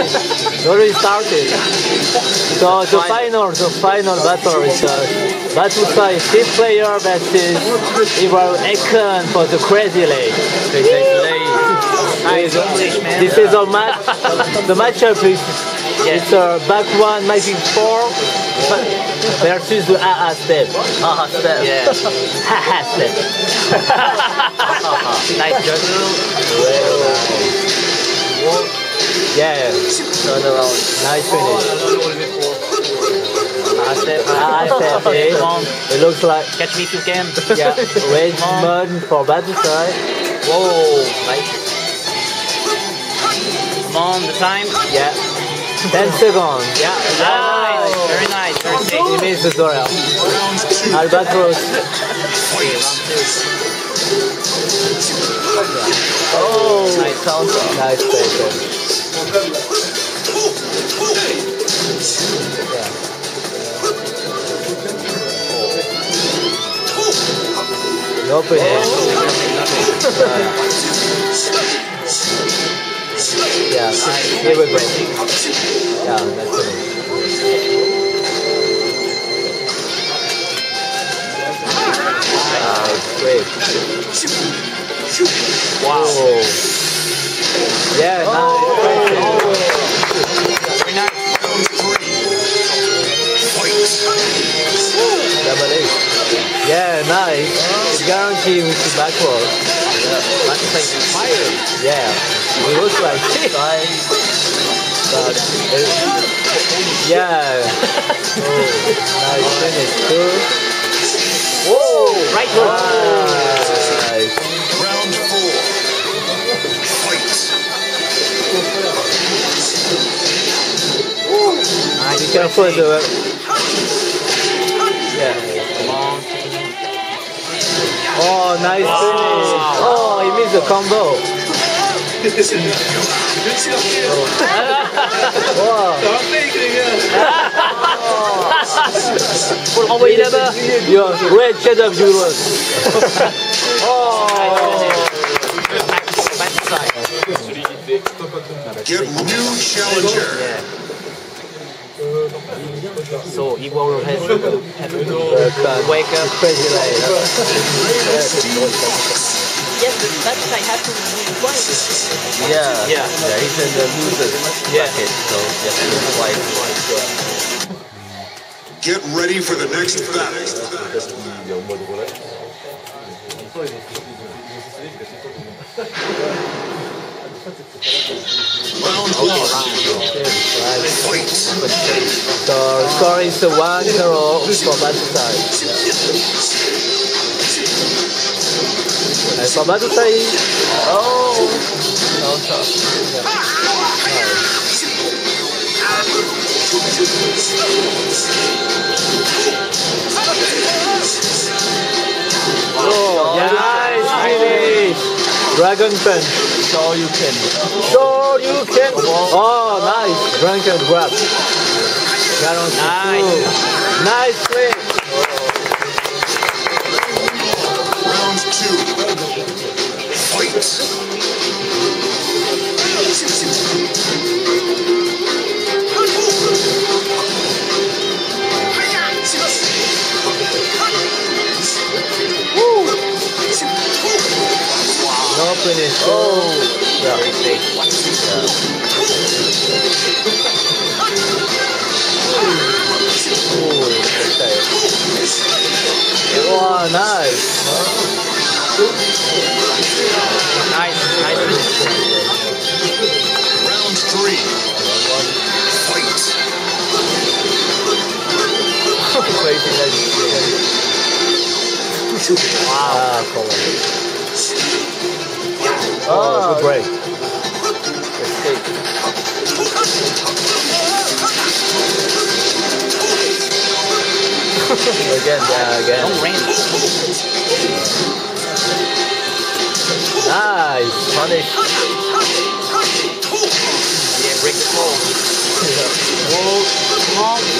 started. Already started. So the final, the final battle is uh, Batuta is fifth player versus Ivar Ekon for the Crazy English. This is a match. the matchup is it's a back one making four versus the AA step. Haha, step. Yeah. Haha step. nice juggle. Yeah, Turn around. nice finish. Ah, step. AA step. eh? It looks like Catch me if you can. yeah, wedge mud for Batuta. Whoa. Nice. Come on, the time. Yeah. 10 seconds. Yeah. Nice. Very nice. Very safe. He missed the tutorial. Albatros. Okay, round two. Oh, Nice counter. nice paper. Finish. Yeah, here we go. Yeah, that's it. Great. Wow. Yeah. It's guaranteed with the backward. That's like fire. Yeah, it looks like it. But it, yeah. Oh, nice finish too. Whoa. Right hook. Nice. Round four. Fight. Can put the Oh, nice finish. Oh, he missed the combo. Faut le renvoyer là-bas. Your red shadow viewers. oh. Get new challenger. So he will have, have to uh, wake up. Crazy late. Yes, but that's I have to win twice. Yeah. Yeah. Yeah, he's in the losers bracket, so you have twice. Get ready for the next battle. So score is one zero for Battousai. And for Battousai, oh, no shot. Oh, Dragon Punch. So you can. Sure you can. Oh, nice. Drunken grab. Nice. Nice swing. Finish. Oh, yeah. Very safe. Ooh, okay. Wow, nice. Nice. Nice finish. Round three. Fight. Crazy legendary. Wow. Ah, cool. Oh, good break. again, yeah, again. Don't rain. Nice. Punish. Yeah, break the fall. Whoa.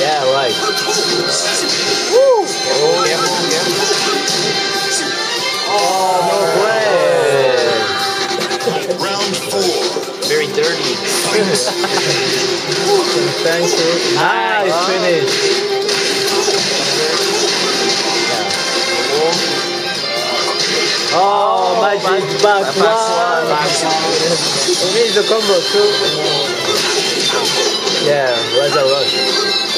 Yeah, right. Oh, careful, careful. Oh, no way. Thank you. Ah, nice finish. Oh, magic back Back one. one, back needs a combo too. Yeah, Raja Rush.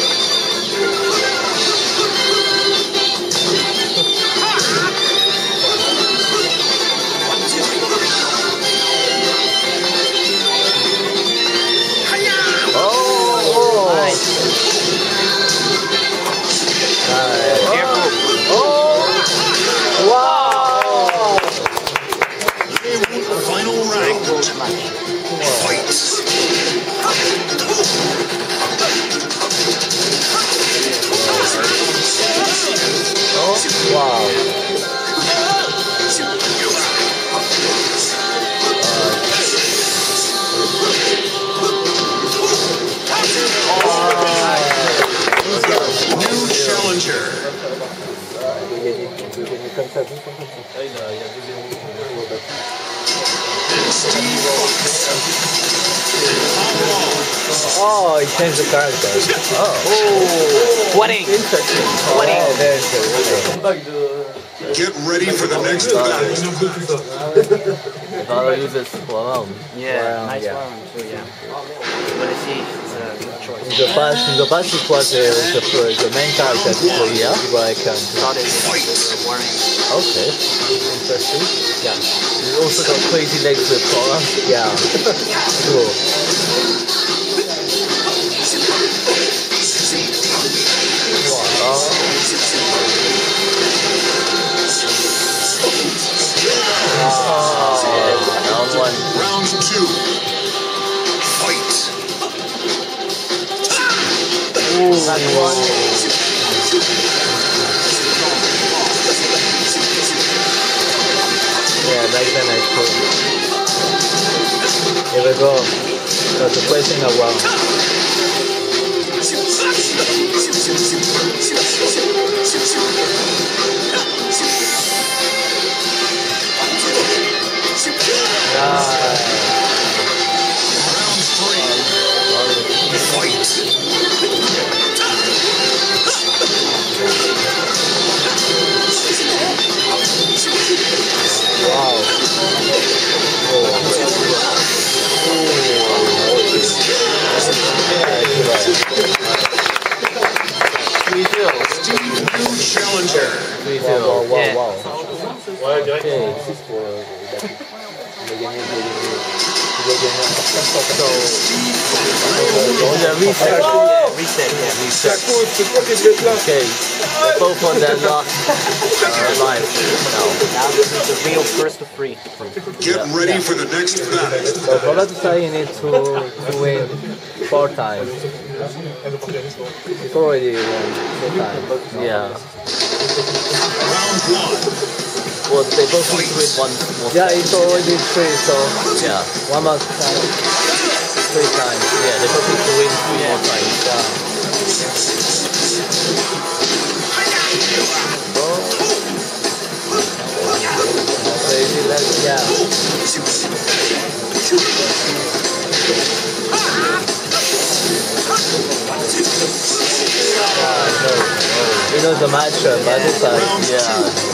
Oh, he changed the character. Oh, Sweating. interesting. Sweating. Oh, very interesting. Get ready for the next battle. Valor uses Wow. Yeah, nice yeah. one too, yeah. But I see, it's a good choice. In the past, in the past it was uh, the, the main character for yeah, like um, Started with the warning. okay, interesting. Yeah, you also got crazy legs with Cora. Yeah, cool. Yeah, back then could. Here we go. That's the around. Round Wow, wow, Yeah. wow. Okay. The reset. Reset, yeah, reset. Okay. Both on that lock. Uh, live. Now this is the real first of three. Get ready for the next battle. So for that to say you need to, to win four times. It's already times. Yeah. Round one. Well, they both need to win one more. Yeah, it's already three, so yeah, one more time. Three times. Yeah, they both know the match, uh, but it's like, yeah,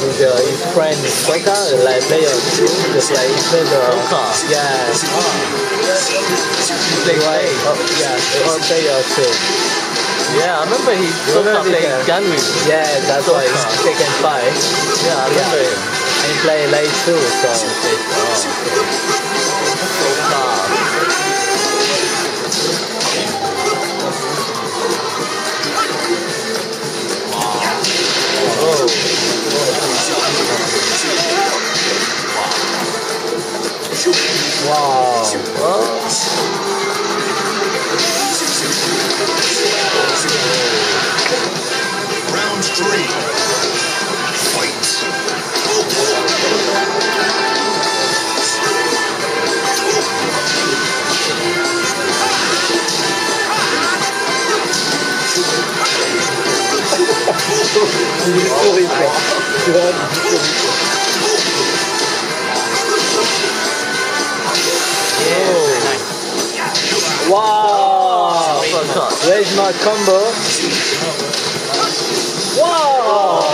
with uh, his friend Soka, like player two, just like he plays the, yeah, play right, oh, yeah, or player two. Yeah, I remember he Soka played Ganryu. Yeah, that's why he's taken five. Yeah, I remember him. And he played late too, so. Soka. Wow. Oh. Round three. Fight. Where's my combo? Wow!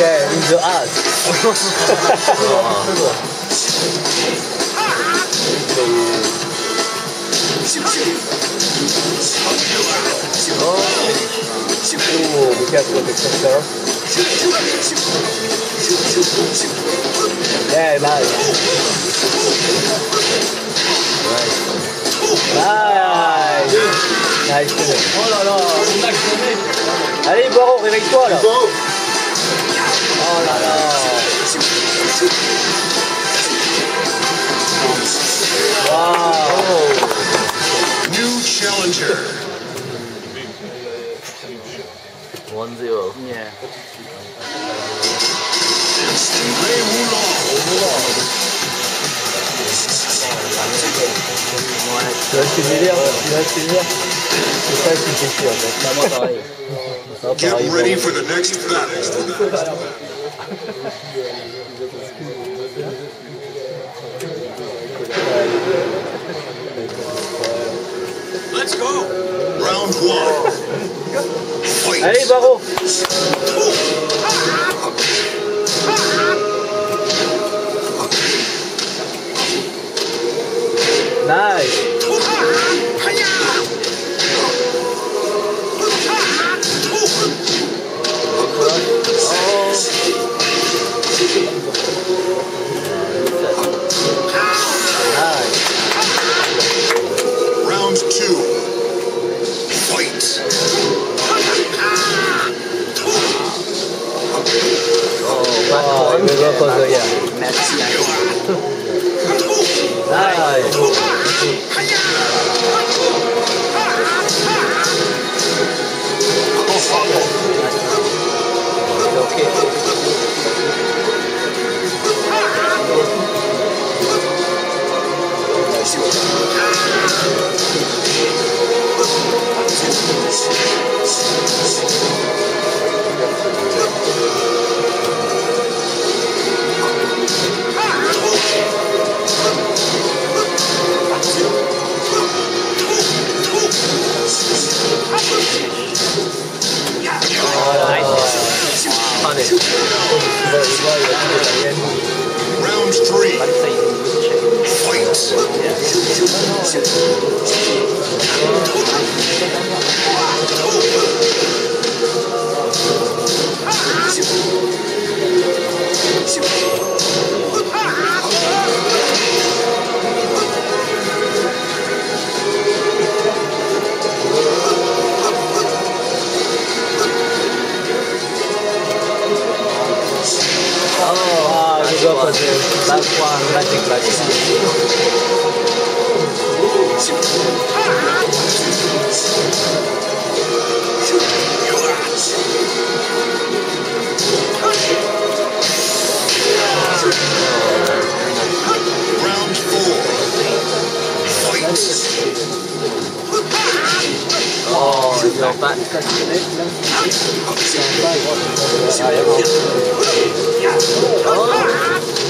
Yeah, in the ass. Oh, with the center. Yeah. Nice. Nice finish. Oh là là. Allez, Baro, réveille-toi là. Oh là là. Wow. New challenger. One zero. Yeah. Stingray Wulong. Tu vois ce que je veux dire Tu vois ce que je veux dire C'est ça qui me fait chier en fait. Bah, moi, pareil. Non, Get ready for the next battle. Let's go. Round one. Fight. Allez, Baro two. Back one, magic. Round four. Fight. Oh, your back. Nice Oh,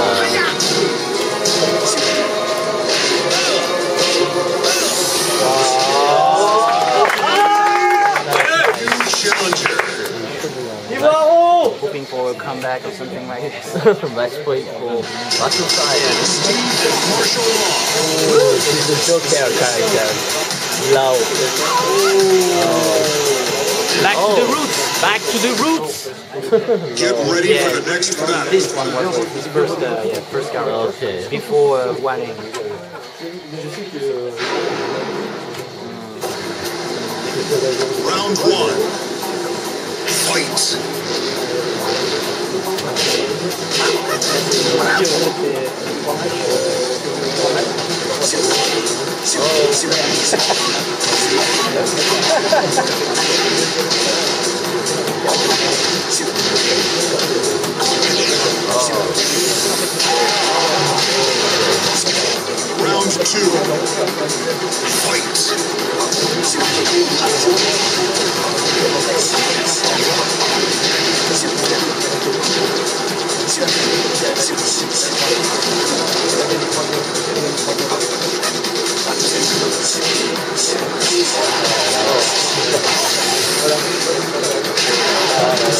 Oh, yeah. Hoping for a comeback or something like this. Match point for Battousai. Steve Marshall Law. She's the Joker character. Loud. Back Oh. to the roots. Back to the roots. Get ready for the next battle. This one was his first, uh, yeah, first character. Okay. Before uh, one. Round one. Fight. Round two. Fight.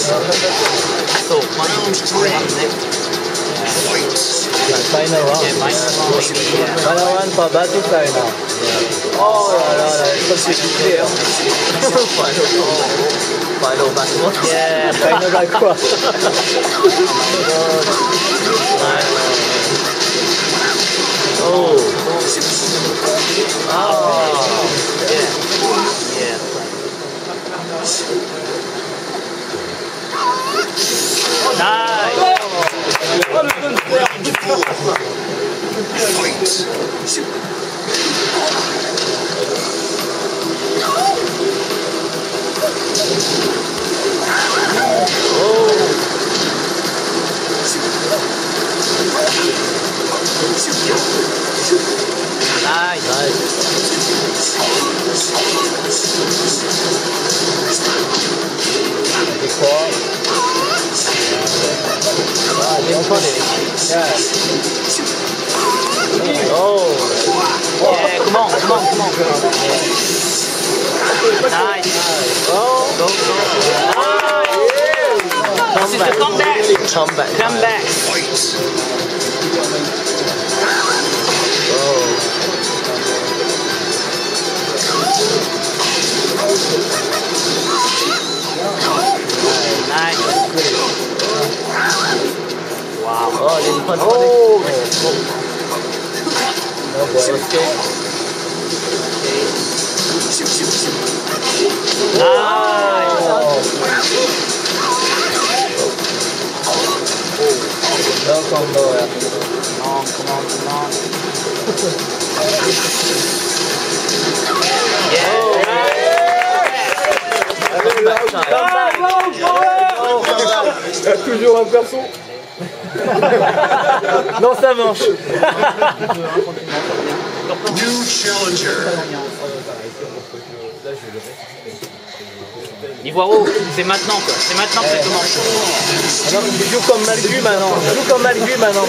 So Round three. Fight. Final round. Yeah, final round, yeah. Final round for Battle Star now. Oh là là là, compliqué. Hein. Final battle. Yeah, final battle. Oh. Oh. Nice. Fight. Ah, funny. Yeah. Oh. Yeah, come on, come on, come on. Nice. Oh. Go, go. This is the comeback. Comeback. Comeback. Fight. Nice. Wow. Oh, didn't punch oh. Oh boy. Nice. No combo, yeah. Come on, come on, come on. Il y a toujours un perso. non, ça manche. New challenger. Ivoiro, c'est maintenant quoi. C'est maintenant que ça commence. Ah non, je joue comme Malgu maintenant. Je joue comme Malgu maintenant.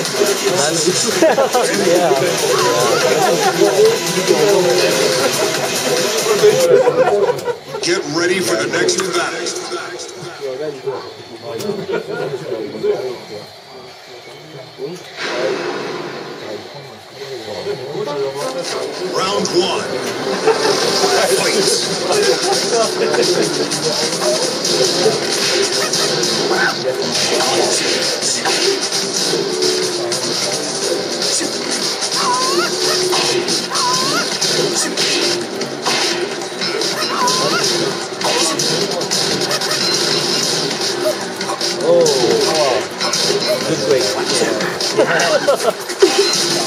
Get ready for the next battle. Round one. Oh. Good break. ハハハハ!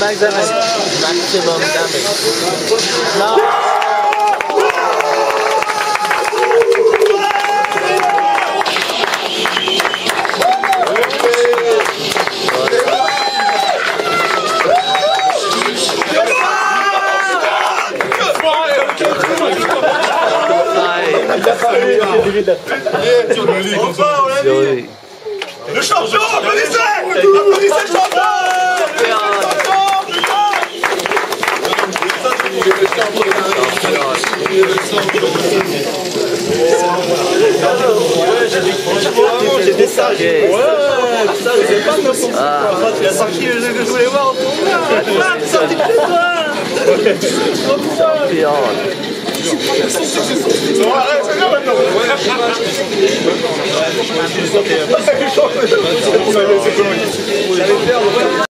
maximum, maximum damage. Now, Le champion, applaudissez. Applaudissez le champion. j'étais sage. Ouais, ça, c'est pas de Tu as sorti le jeu que je voulais voir en tournoi. Tu de. Non,